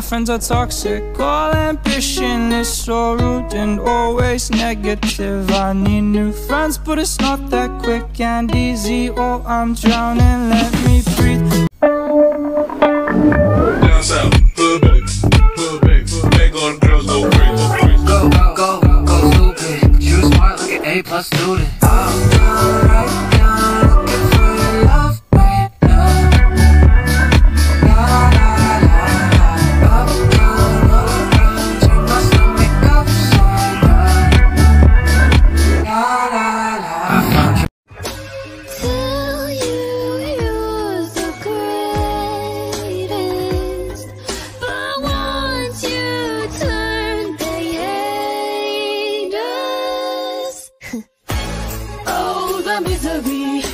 friends are toxic All ambition is so rude and always negative I need new friends but it's not that quick and easy Oh, I'm drowning, let me breathe Down south, hood baby, hood baby, make all the girls go crazy, go crazy. Go, go, go, go stupid. You smart like an A plus student. The misery.